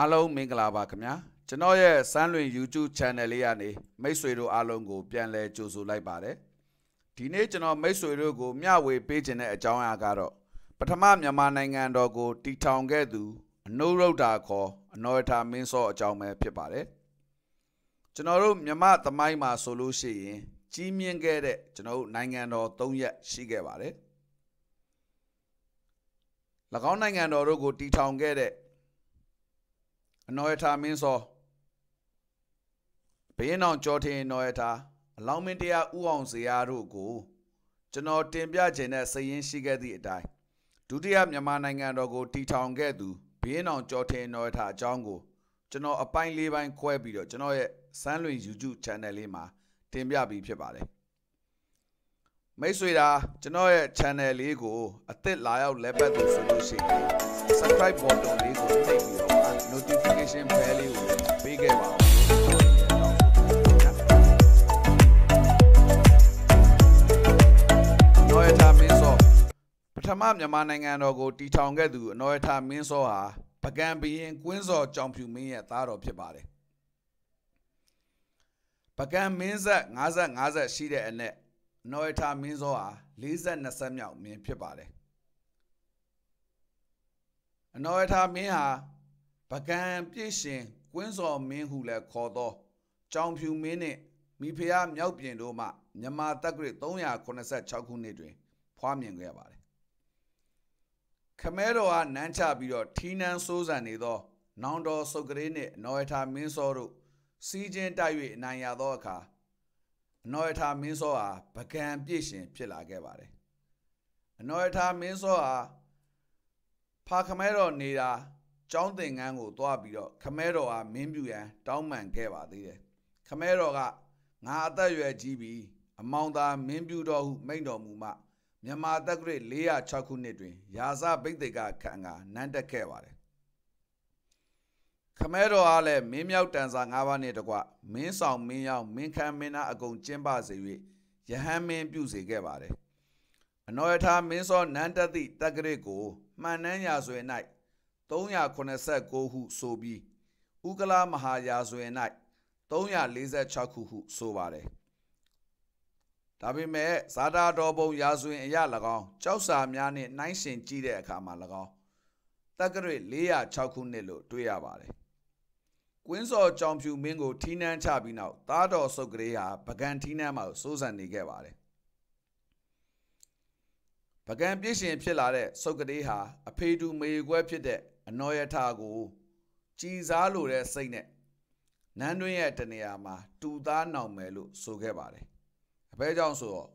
အားလုံးမင်္ဂလာပါခင်ဗျာကျွန်တော်ရဲ့စမ်းလွင် YouTube Channel လေးကနေမိတ်ဆွေတို့အားလုံးကိုပြန်လည်ကြိုဆိုလိုက်ပါတယ်ဒီနေ့ကျွန်တော်မိတ်ဆွေတို့ကိုမျှဝေပေးခြင်းတဲ့အကြောင်းအရာကတော့ပထမမြန်မာနိုင်ငံတော်ကိုတီထောင်ခဲ့သူအနုရုဒ္ဓါခေါ်အနောထာမင်းစောအကြောင်းပဲဖြစ်ပါတယ်ကျွန်တော်တို့မြမသမိုင်းမှာဆိုလို့ရှိရင်ကြီးမြင့်ခဲ့တဲ့ကျွန်တော်တို့နိုင်ငံတော်၃ရက်ရှိခဲ့ပါတယ်၎င်းနိုင်ငံတော်တို့ကိုတီထောင်ခဲ့တဲ့ အနော်ရထာမင်းစောဘင်းအောင်ကြောထင်းနော်ရထာအလောင်းမင်းတရားဥအောင်စရာတို့ကိုကျွန်တော်တင်ပြခြင်းနဲ့စည်ရင်းရှိခဲ့သည့်အတိုင်းဒုတိယမြန်မာနိုင်ငံတော်ကိုတီထောင်ခဲ့သူဘင်းအောင်ကြောထင်းနော်ရထာအကြောင်းကိုကျွန်တော်အပိုင်းလေးပိုင်းခွဲပြီးတော့ကျွန်တော်ရဲ့စမ်းလွင် YouTube Channel လေးမှာတင်ပြပြီးဖြစ်ပါတယ် မိတ်ဆွေတာကျွန်တော်ရဲ့ channel လေးကိုအသစ်လာရောက်လက်ပတ်သူဆိုလို့ရှိရင် subscribe button လေးကိုနှိပ်ပြီးတော့ notification bell လေးကိုပေးခဲ့ပါဦးနော်ရထာမင်းစောပထမမြန်မာနိုင်ငံတော်ကိုတီထောင်ခဲ့သူနော်ရထာမင်းစောဟာပကံဘရင်ကွင်းစောကြောင်ဖြူမင်းရဲ့သားတော်ဖြစ်ပါတယ်ပကံမင်းဆက်50 50ရှိတဲ့အနက် နော်ရထာမင်းစောဟာ42ဆက်မြောက်မင်းဖြစ်ပါတယ်အနော်ရထာမင်းဟာပကံပြည့်ရှင်ကွင်းစော်မင်းဟုလည်းခေါ်သောကြောင်ဖြူမင်းနှင့်မိဖုရားမြောက်ပြင်တို့မှမြန်မာတက္ကရာ386ခုနှစ်တွင် ဖွားမြင်ခဲ့ပါတယ်ခမဲတော်ကနန်းချပြီးတော့ထီနန်းစိုးစံနေသော နောင်တော်စုတ်ကလေးနှင့်နော်ရထာမင်းစောတို့စီးချင်းတိုက်၍အနိုင်ရသောအခါအ နော်ရထာမင်းစောဟာပကံပြည့်ရှင်ဖြစ်လာခဲ့ပါတယ်အနော်ရထာမင်းစောဟာဖာခမဲတော်နေတာကျောင်းသင်ငန်းကိုသွားပြီးတော့ခမဲတော်ဟာမင်းပြူရန်တောင်းပန်ခဲ့ပါသေးတယ်ခမဲတော်ကငါအသက်ရွယ်ကြီးပြီအမောင်သာမင်းပြူတော်ဟုမိန့်တော်မူမှမြန်မာတက္ကရာ406ခုနှစ်တွင်ရာဇဗိသိကခံကနန်းတက်ခဲ့ပါတယ် ခမဲတော်အားလည်းမင်းမြောက်တန်စာ၅ပါးနှင့်တကွမင်းဆောင်မင်းရောက်မင်းခမ်းမင်းသားအကုန်ကျင်းပစေ၍ယဟန်မင်းပြုစေခဲ့ပါတယ်အနောယထာမင်းစောနန်းတက်သည့်တက္ကရာကိုမှန်နှန်းရာဆွေ၌389ဟုဆိုပြီးဥကလာမဟာရာဇဝင်၌346ခုဟုဆိုပါတယ်ဒါပေမဲ့ဇာတာတော်ဘုံရာဇဝင်အရ၎င်းကြောက်စာများနှင့်နှိုင်းရှင်ကြည့်တဲ့အခါမှာ၎င်းတက္ကရာ406ခုနှစ်လို့တွေ့ရပါတယ် ကွင်းစော်ကြောင်ဖြူမင်းကိုထီးနှန်းချပြီးနောက်သားတော်စုတ်ကလေးဟာပကံထီးနှန်းမှာစိုးစံနေခဲ့ပါတယ်ပကံပြည့်ရှင်ဖြစ်လာတဲ့စုတ်ကလေးဟာအဖေတူမေခွဲဖြစ်တဲ့အနောယထာကိုကြည်စားလိုတဲ့စိတ်နဲ့နန်းတွင်းရဲ့တနေရာမှာတူသားနောင်မယ်လို့ဆိုခဲ့ပါတယ်အဘဲကြောင့်ဆိုတော့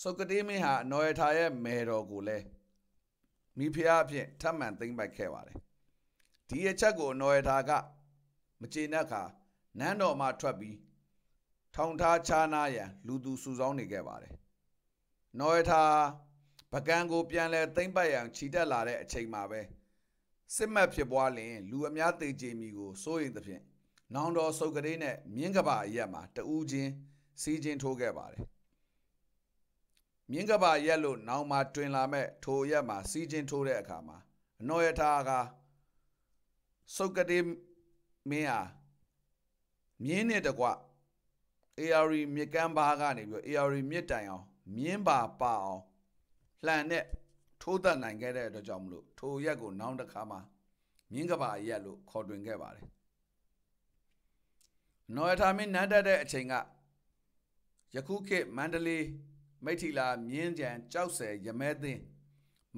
စုတ်ကတိမင်းဟာအနောယထာရဲ့မယ်တော်ကိုလည်းမိဖုရားအဖြစ်ထပ်မံသိမ့်ပိုက်ခဲ့ပါတယ် ဒီအချက်ကိုအနောယထာကမကျေနပ်ခါနန်းတော်မှာထွက်ပြီးထောင်ထားချားနာရန်လူသူစုဆောင်းနေခဲ့ပါတယ်နောယထာပကံကိုပြန်လဲသိမ့်ပတ်ရန်ခြိတက်လာတဲ့အချိန်မှာပဲစစ်မှတ်ဖြစ်ပွားလင်လူအများသိကြမိကိုစိုးရိမ်သဖြင့်နောင်တော်စုတ်ကလေးနဲ့မြင်းကပါရက်မှာတူးချင်းစီးချင်းထိုးခဲ့ပါတယ်မြင်းကပါရက်လို့နောင်မှာတွင်လာမဲ့ထိုရက်မှာစီးချင်းထိုးတဲ့အခါမှာအနောယထာက စုတ်ကလေးမင်းဟာမြင်းနဲ့တကွ AR မြစ်ကမ်းဘားကနေပြီး AR မြစ်တိုင်အောင်မြင်းပါပါအောင်လှန်နဲ့ထိုးသက်နိုင်ခဲ့တဲ့အတွက်ကြောင့်မလို့ထိုရက်ကိုနောက်တစ်ခါမှမြင်းကပါရက်လို့ခေါ်တွင်ခဲ့ပါတယ်နော်ထာမင်းနန်းတက်တဲ့အချိန်ကယခုခေတ်မန္တလေးမိထီလာမြင်းကြံကြောက်ဆယ်ရမဲသိန်း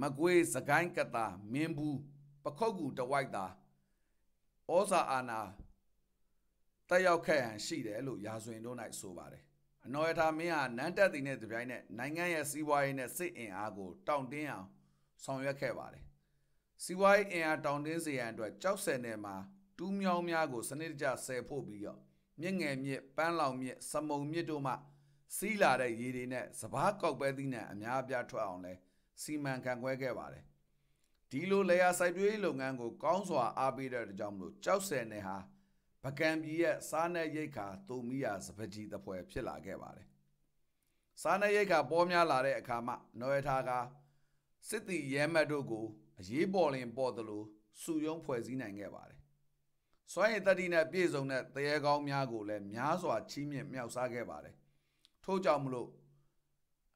မကွေးစကိုင်းကတာမင်းဘူးပခုတ်ကူတဝိုက်သာ ဩဇာအာနာတက်ရောက်ခဲ့ဟန်ရှိတယ်လို့ရာဇဝင်တို့၌ဆိုပါတယ်အနော်ရထာမင်းဟာနန်းတက်တည်တဲ့တပြိုင်နက်နိုင်ငံရဲ့စီးပွားရေးနဲ့စစ်အင်အားကိုတောင့်တင်းအောင်ဆောင်ရွက်ခဲ့ပါတယ်။စီးပွားရေးအင်အားတောင့်တင်းစေရန်အတွက်ကြောက်စဲနယ်မှာတူးမြောင်းများကိုစနစ်တကျဆယ်ဖို့ပြီးတော့မြင့်ငယ်မြစ်ပန်းလောင်မြစ်စမုံမြစ်တို့မှစီးလာတဲ့ရေတွေနဲ့စပားကောက်ပဲသီးနှံအများအပြားထွက်အောင်လဲစီမံခန့်ခွဲခဲ့ပါတယ်။ ဒီလိုလေယာစိုက်ပျိုးရေးလုပ်ငန်းကိုကောင်းစွာအားပေးတဲ့ကြောင့်မလို့ကြောက်စဲနယ်ဟာပကံပြည်ရဲ့စားနယ်ရိတ်ခါတုံမီယာစပကြီးတပွဲဖြစ်လာခဲ့ပါတယ်။စားနယ်ရိတ်ခါပေါ်များလာတဲ့အခါမှာနော်ရထာကစစ်တီရဲမတ်တို့ကိုအရေးပေါ်လင်ပေါ်သလိုစုယုံဖွဲ့စည်းနိုင်ခဲ့ပါတယ်။စွမ်းရည်တတိနဲ့ပြည့်စုံတဲ့တရေကောင်းများကိုလည်းများစွာချီးမြှင့်မြောက်စားခဲ့ပါတယ်။ထို့ကြောင့်မလို့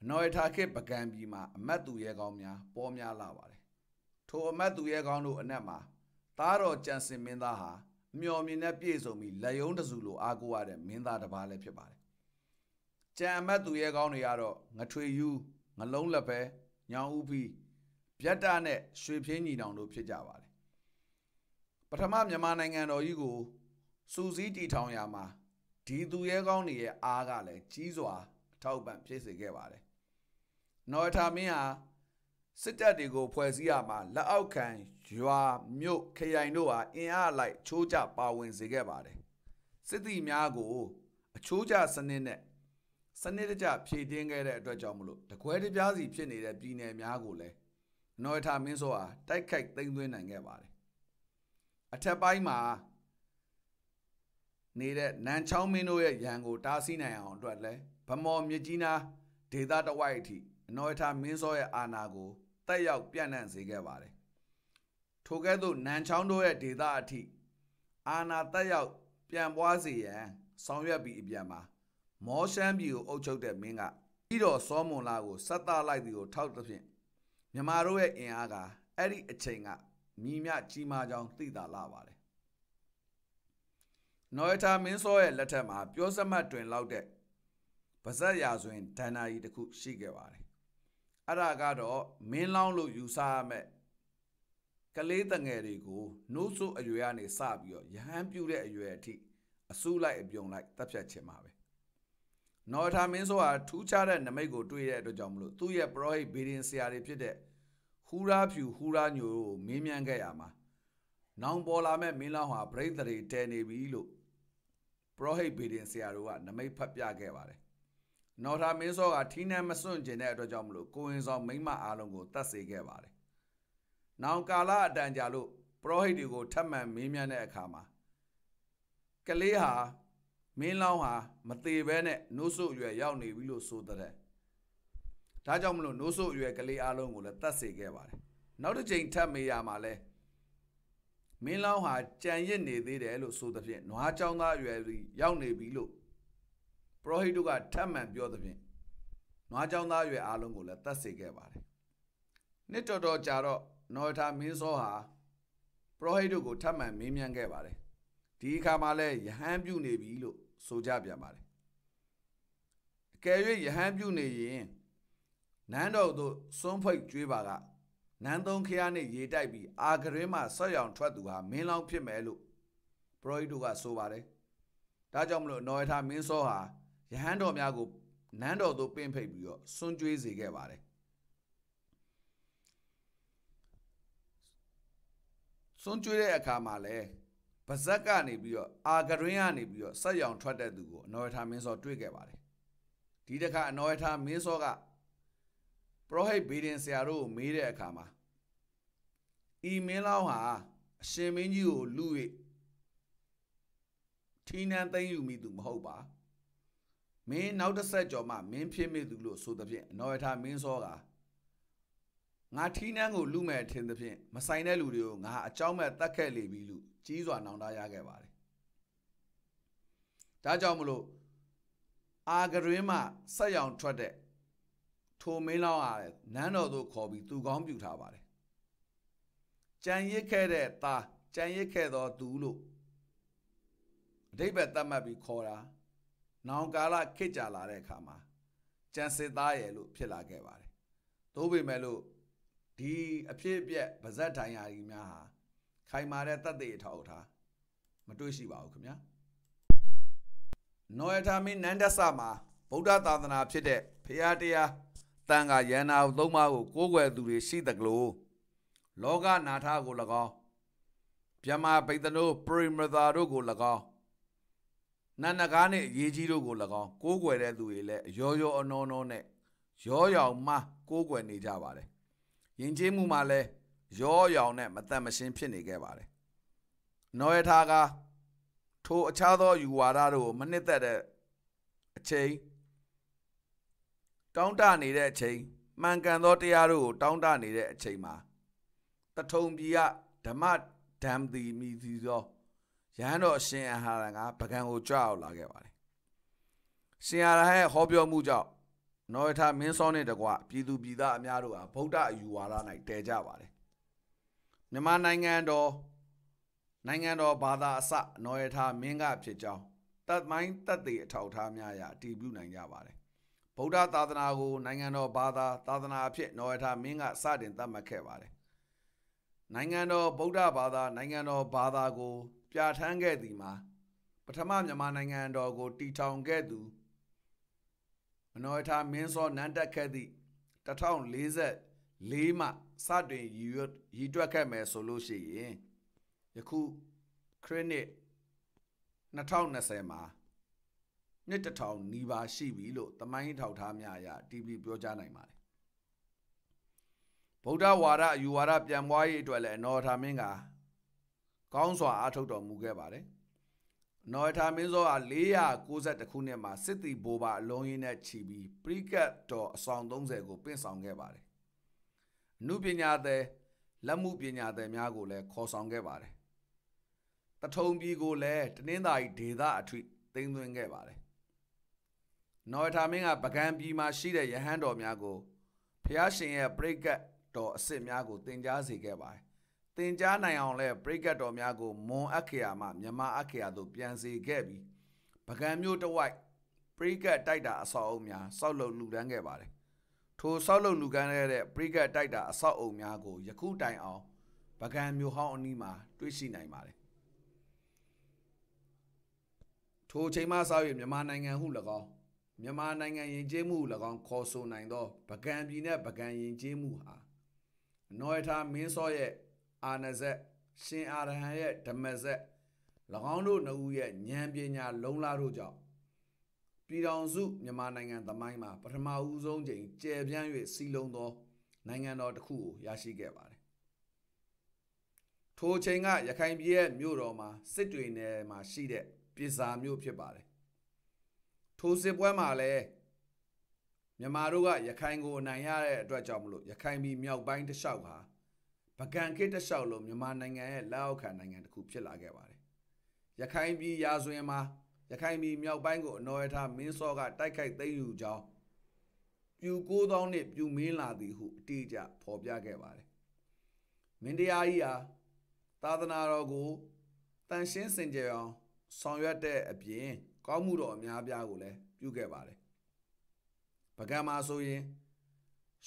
အနော်ရထာခေပကံပြည်မှာအမတ်သူရဲကောင်းများပေါ်များလာပါတယ်။ ထိုအမတ်သူရဲကောင်းတို့အနက်မှာသားတော်ကြံစင်မင်းသားဟာအမျော်မြင်နဲ့ပြည့်စုံပြီးလက်ယုံတစုလိုအားကိုးရတဲ့မင်းသားတစ်ပါးလည်းဖြစ်ပါတယ်။ကြံအမတ်သူရဲကောင်းတွေကတော့ငထွေယူငလုံးလက်ပဲညောင်ဥဖီဗျက်တာနဲ့ရွှေဖြင်းညီတောင်တို့ဖြစ်ကြပါတယ်ပထမမြန်မာနိုင်ငံတော်ကြီးကိုစူးစီးတီထောင်ရာမှာဒီသူရဲကောင်းတွေရဲ့အားကလည်းကြီးစွာအထောက်ပံ့ဖြစ်စေခဲ့ပါတယ်နော်ထာမင်းဟာ စစ်တပ်တွေကိုဖွဲ့စည်းရမှာလက်အောက်ခံရွာမြို့ခရိုင်တို့ဟာအင်အားလိုက်ချိုးကြပါဝင်စေခဲ့ပါတယ်စစ်သည်များကိုအချိုးကျစနစ်နဲ့စနစ်တကျဖြည့်တင်းခဲ့တဲ့အတွက်ကြောင့်မလို့တကွဲတပြားစီဖြစ်နေတဲ့ပြည်နယ်များကိုလည်းနော်ထာမင်းစောဟာတိုက်ခိုက်သိမ်းသွင်းနိုင်ခဲ့ပါတယ်အထက်ပိုင်းမှာနေတဲ့နန်ချောင်းမင်းတို့ရဲ့ရန်ကိုတားဆီးနိုင်အောင်အတွက်လဲဗမော်မြကြီးနားဒေသတဝိုက်အထိအနော်ထာမင်းစောရဲ့အာဏာကို တက်ရောက်ပြန့်နှံ့စေခဲ့ပါတယ်ထိုကဲ့သို့နန်ချောင်းတို့ရဲ့ဒေသအထိအာဏာတက်ရောက်ပြန်ပွားစေရန်ဆောင်ရွက်ပြီးအပြန်မှာမောရှမ်းပြည်ကိုအုပ်ချုပ်တဲ့မင်းကပြီးတော့စောမွန်လာကိုစက်သားလိုက်သည်ကိုထောက်သဖြင့်မြန်မာတို့ရဲ့အင်အားကအဲ့ဒီအချိန်ကမြည်မြကြီးမားကြောင်းသိသာလာပါတယ်နော်ရထာမင်းစောရဲ့လက်ထက်မှာပြောစမှတ်တွင်လောက်တဲ့ဗဇက်ရာဆိုရင်ဒဏ္ဍာရီတစ်ခုရှိခဲ့ပါတယ် အဲ့ဒါကတော့မင်းလောင်းလို့ယူဆရမဲ့ကလေးတငယ်တွေကိုနှိုးဆုအရွယ်ကနေစပြီးတော့ရဟန်းပြူတဲ့အရွယ်အထိအစုလိုက်အပြုံလိုက်တပ်ဖြတ်ခြင်းပါပဲနော်ထာမင်းဆိုဟာထူးခြားတဲ့နမိတ်ကိုတွေ့တဲ့အတွက်ကြောင့်မလို့သူ့ရဲ့ပရောဟိတ်ဘေဒင်ဆရာတွေဖြစ်တဲ့ဟူရာဖြူဟူရာညိုကိုမင်းမြန်းခဲ့ရမှာနောင်ပေါ်လာမဲ့မင်းလောင်းဟာပြိတ္တတွေတဲနေပြီလို့ပရောဟိတ်ဘေဒင်ဆရာတို့ကနမိတ်ဖတ်ပြခဲ့ပါတယ် နော်ထာမင်းစောကထီးနှံမစွန့်ကျင်တဲ့အတွက်ကြောင့်မလို့ကိုဝင်ဆောင်မိမအားလုံးကိုတတ်စေခဲ့ပါတယ်နောင်ကာလအတန်ကြာလို့ပရောဟိတ်တွေကိုထပ်မံမင်းမြန်းတဲ့အခါမှာကလေးဟာမင်းလောင်းဟာမသေးဘဲနဲ့နိုးဆုအရွယ်ရောက်နေပြီလို့ဆိုတဲ့ဒါကြောင့်မလို့နိုးဆုအရွယ်ကလေးအလုံးကိုလည်းတတ်စေခဲ့ပါတယ်နောက်တစ်ချိန်ထပ်မေးရမှာလဲမင်းလောင်းဟာကြံရစ်နေသေးတယ်လို့ဆိုသဖြင့်နွားချောင်းသားအရွယ်ရောက်နေပြီလို့ ပရောဟိတ်တို့ကထပ်မံပြောသဖြင့်နွားချောင်းသားအရွယ်အလုံးကိုလည်းတတ်စေခဲ့ပါတယ်နှစ်တော်တော်ကြာတော့နော်ထာမင်းစောဟာပရောဟိတ်တို့ကိုထပ်မံမေးမြန်းခဲ့ပါတယ်ဒီအခါမှာလဲယဟန်ပြုနေပြီလို့ဆိုကြပြန်ပါတယ်အကယ်၍ယဟန်ပြုနေရင်နန်းတော်သို့စွန့်ဖိတ်ကျွေးပါကနန်းသုံးခရနဲ့ရေတိုက်ပြီးအာဂရင်းမှာဆော့ရောင်ထွက်သူဟာမင်းလောင်းဖြစ်မယ်လို့ပရောဟိတ်တို့ကဆိုပါတယ်ဒါကြောင့်မလို့နော်ရထမင်းစောဟာ ယဟန်တော်များကိုနန်းတော်သို့ပင့်ဖိတ်ပြီးတော့စွန့်ကြွေးစေခဲ့ပါတယ်စွန့်ကြွေးတဲ့အခါမှာလဲပါဇက်ကနေပြီးတော့အာဂရင်းကနေပြီးတော့ဆက်ရောင်ထွက်တဲ့သူကိုအနော်ရထာမင်းစောတွေ့ခဲ့ပါတယ်ဒီတစ်ခါအနော်ရထာမင်းစောကပရောဟိတ်ဘေဒင်ဆရာတို့ကိုမေးတဲ့အခါမှာဤမင်းလောင်းဟာအရှင်မင်းကြီးကိုလူ၍ထီးနှံသိမ့်ယူမိသူမဟုတ်ပါ မင်းနောက်တစ်ဆက်ကြော်မှမင်းဖြစ်မိသူလို့ဆိုသဖြင့်အနော်ရထာမင်းစောကငါထီးနှံကိုလူမဲ့ထင်သဖြင့်မဆိုင်တဲ့လူတွေကိုငါအကြောင်းမဲ့တတ်ခဲ့လေပြီလို့ကြီးစွာနောင်တရခဲ့ပါတယ်ဒါကြောင့်မလို့အာဂရင်းမှဆက်ရောင်ထွက်တဲ့ထိုမင်းလောင်းအားနန်းတော်သို့ခေါ်ပြီးသူကောင်းပြူထားပါတယ်ကြံရစ်ခဲ့တဲ့သားကြံရစ်ခဲ့သောသူလို့အတိပ္ပယ်သတ်မှတ်ပြီးခေါ်တာ နောင်ကာလခေတ်ကြလာတဲ့အခါမှာကြံစစ်သားရဲ့လို့ဖြစ်လာခဲ့ပါတယ်သို့ပေမဲ့လို့ဒီအဖြစ်အပျက်ဗဇက်ထိုင်ရာကြီးများဟာခိုင်မာတဲ့တတ်သိအထောက်အထားမတွေ့ရှိပါဘူးခင်ဗျာနောယထာမင်းနန္ဒဆမှာဗုဒ္ဓသာသနာဖြစ်တဲ့ဖရာတရားတန်ခါယန္နာသုံးပါးကိုကိုးကွယ်သူတွေရှိသကလို့လောကနာထကို၎င်းမြမပိတနိုးပရိမသာတို့ကို၎င်း နန္ဒကားနဲ့အရေးကြီးတို့ကို၎င်းကိုးကွယ်တဲ့သူတွေလည်းရောရောအနောနောနဲ့ရောရောင်မှကိုးကွယ်နေကြပါတယ်ယဉ်ကျေးမှုမှာလည်းရောရောင်နဲ့မတတ်မရှင်းဖြစ်နေခဲ့ပါတယ်။နော်ရထားကထိုအခြားသောယူဝါဒတို့ကိုမနစ်သက်တဲ့အချိန်တောင်းတနေတဲ့အချိန်မှန်ကန်သောတရားတို့ကိုတောင်းတနေတဲ့အချိန်မှာတထုံပြည်ကဓမ္မဒမ်တီမိသီသော ရဟန်းတော်အရှင်အဟာရကပကံကိုကြွအောင်လာခဲ့ပါတယ်ရှင်အာရဟံရဲ့ဟောပြောမှုကြောင့်နောရထမင်းစောနှင့်တကွပြည်သူပြည်သားအများတို့ဟာဗုဒ္ဓအယူဝါဒ၌တည်ကြပါတယ်မြန်မာနိုင်ငံတော်နိုင်ငံတော်ဘာသာအစနောရထမင်းကဖြစ်ကြောင်းတတ်မိုင်းတတ်သေးအထောက်အထားများအရအတည်ပြုနိုင်ကြပါတယ်ဗုဒ္ဓသာသနာကိုနိုင်ငံတော်ဘာသာသာသနာအဖြစ်နောရထမင်းကစတင်သတ်မှတ်ခဲ့ပါတယ်နိုင်ငံတော်ဗုဒ္ဓဘာသာနိုင်ငံတော်ဘာသာကို ပြဋ္ဌာန်းခဲ့သည်မှာပထမမြန်မာနိုင်ငံတော်ကိုတည်ထောင်ခဲ့သူမနောထာမင်းစောနန်းတက်ခဲ့သည့်1044မှစတင်ရည်ရွယ်ရည်တွက်ခဲ့မယ်ဆိုလို့ရှိရင်ယခုခရစ်နှစ်2020မှာနှစ်တစ်ထောင်နီးပါးရှိပြီလို့တမိုင်းထောက်ထားများအရ TV ပြောကြားနိုင်ပါတယ်ဗုဒ္ဓဝါဒအယူဝါဒပြန်ပွားရေးအတွက်လည်းအနော်ထာမင်းက ကောင်းစွာအားထုတ်တော်မူခဲ့ပါတယ်နော်ထာမင်းစောဟာ490ခုနှစ်မှာစစ်တီဘိုးပါအလုံးရင်းနဲ့ခြီးပြီးပရိကတ်တော်အဆောင်30ကိုပင့်ဆောင်ခဲ့ပါတယ်။အမှုပညာသည်လက်မှုပညာသည်များကိုလည်းခေါ်ဆောင်ခဲ့ပါတယ်။တထုံပြည်ကိုလည်းတနင်္သာရီဒေသအထွေသိမ်းသွင်းခဲ့ပါတယ်။နော်ထာမင်းကပကံပြည်မှာရှိတဲ့ယဟန်တော်များကိုဖျားရှင်ရဲ့ပရိကတ်တော်အစ်စ်များကိုတင် जा စေခဲ့ပါတယ် သင်ကြားနိုင်အောင်လဲပရိကတ်တော်များကိုမွန်အခရာမှမြန်မာအခရာသို့ပြန်စေခဲ့ပြီးပကံမျိုးတဝိုက်ပရိကတ်တိုက်တာအဆောက်အုံများစောက်လုပ်လူဒန်းခဲ့ပါတယ်ထိုစောက်လုပ်လူကန်းခဲ့တဲ့ပရိကတ်တိုက်တာအဆောက်အုံများကိုယခုတိုင်အောင်ပကံမျိုးဟောင်းအနီးမှာတွေ့ရှိနိုင်ပါတယ်ထိုချိန်မှစ၍မြန်မာနိုင်ငံဟု၎င်းမြန်မာနိုင်ငံယဉ်ကျေးမှုဟု၎င်းခေါ်ဆိုနိုင်သောပကံပြည်နှင့်ပကံယဉ်ကျေးမှုဟာနော်ရထားမင်းစောရဲ့ အာနဇက်ရှင်အာရဟံရဲ့ဓမ္မဇက်၎င်းတို့နှစ်ဦးရဲ့ဉာဏ်ပညာလုံလာတို့ကြောင့်ပြည်တော်စုမြန်မာနိုင်ငံသမိုင်းမှာပထမဦးဆုံးချိန်ကျယ်ပြန့်၍စီလုံးသော နိုင်ငံတော်တစ်ခုကိုရရှိခဲ့ပါတယ်ထိုချိန်ကရခိုင်ပြည်ရဲ့မြို့တော်မှာစစ်တွေနယ်မှာရှိတဲ့ပြည်စာမြို့ဖြစ်ပါတယ်ထိုစစ်ပွဲမှာလည်းမြန်မာတို့ကရခိုင်ကိုအနိုင်ရတဲ့အတွက်ကြောင့်မလို့ရခိုင်ပြည်မြောက်ပိုင်းတစ်လျှောက်ဟာ ပကံခေတ်တလျှောက်လုံးမြန်မာနိုင်ငံရဲ့လက်အောက်ခံနိုင်ငံတစ်ခုဖြစ်လာခဲ့ပါတယ်။ရခိုင်ပြည်ရာဇဝင်မှာရခိုင်ပြည်မြောက်ပိုင်းကိုအနော်ရထားမင်းစောကတိုက်ခိုက်သိမ်းယူကြောင်းပြူ9000နှစ်ပြူမင်းလာသည်ဟုအတိအကျဖော်ပြခဲ့ပါတယ်။မင်းတရားကြီးဟာသာသနာတော်ကိုတန်ရှင်းစင်ကြယ်အောင်ဆောင်ရွက်တဲ့အပြင်ကောင်းမှုတော်အများပြားကိုလည်းပြုခဲ့ပါတယ်။ပကံမှာဆိုရင်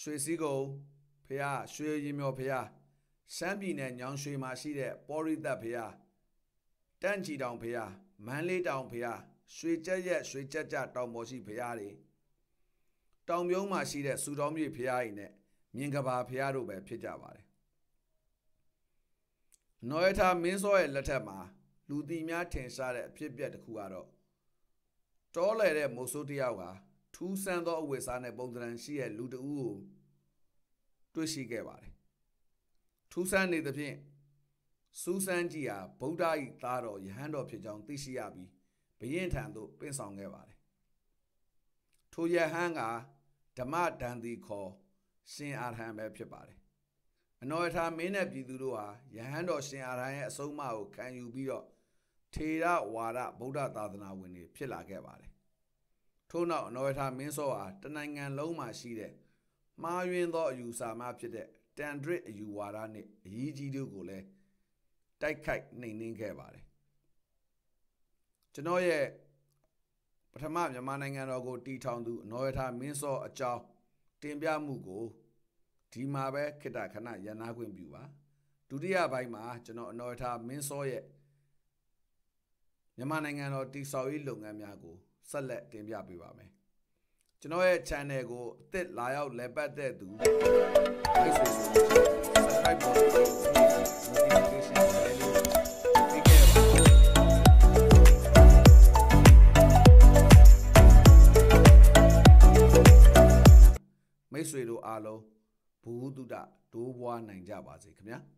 ရွှေစည်းကုံဖះရွှေရင်မြော်ဖះ ရှမ်းပြည်နယ်ညောင်ရွှေမှာရှိတဲ့ပေါ်ရိသက်ဖျားတန့်ချီတောင်ဖျားမန်းလေးတောင်ဖျားရွှေကြက်ရက်ရွှေကြက်ကြတောင်ပေါ်ရှိဖျားတွေတောင်ပြုံးမှာရှိတဲ့စူတော်မြေဖျားကြီးနဲ့မြင်ကဘာဖျားတို့ပဲဖြစ်ကြပါတယ်နော်ရထာမင်းစောရဲ့လက်ထက်မှာလူတီများထင်ရှားတဲ့အဖြစ်အပျက်တစ်ခုကတော့တောလဲတဲ့မိုးဆိုးတယောက်ဟာထူးဆန်းသောအဝတ်စားနဲ့ပုံသဏ္ဍာန်ရှိတဲ့လူတဦးကိုတွေ့ရှိခဲ့ပါတယ် ထူးဆန်းနေသဖြင့်စူးစမ်းကြည်ဟာဗုဒ္ဓ၏သားတော်ယဟန်တော်ဖြစ်ကြောင်းသိရှိရပြီးဘယင်ထံသို့ပင့်ဆောင်ခဲ့ပါတယ်ထိုယဟန်ကဓမ္မဒန်တီခေါ်ရှင်အာရဟံပဲဖြစ်ပါတယ်အနောထာမင်းနဲ့ပြည်သူတို့ဟာယဟန်တော်ရှင်အာရဟံရဲ့အဆုံးအမကိုခံယူပြီးတော့ထေရဝါဒဗုဒ္ဓသာသနာဝင်တွေဖြစ်လာခဲ့ပါတယ်ထို့နောက်အနောထာမင်းစောဟာတနိုင်ငံလုံးမှာရှိတဲ့မှားယွင်းသောအယူဆမှဖြစ်တဲ့ တန်ဒရစ်အယူဝါဒနဲ့အရေးကြီးတို့ကိုလည်းတိုက်ခိုက်နှိမ်နင်းခဲ့ပါတယ်ကျွန်တော်ရဲ့ပထမမြန်မာနိုင်ငံတော်ကိုတီထောင်သူအနော်ရထားမင်းစောအကြောင်းတင်ပြမှုကိုဒီမှာပဲခိတ္တခဏရန်နာခွင့်ပြုပါဒုတိယပိုင်းမှာကျွန်တော်အနော်ရထားမင်းစောရဲ့မြန်မာနိုင်ငံတော်တီဆောက်ရေးလုပ်ငန်းများကိုဆက်လက်တင်ပြပေးပါမယ် ကျွန်တော်ရဲ့ channel ကိုအသစ်လာရောက်လည်ပတ်တဲ့သူမိတ်ဆွေဆို subscribe လုပ်ပြီး notification လေးလေးပြီးခဲ့ပါမိတ်ဆွေတို့အားလုံးဘူဟုတုဒဒိုးဘွားနိုင်ကြပါစေခင်ဗျာ။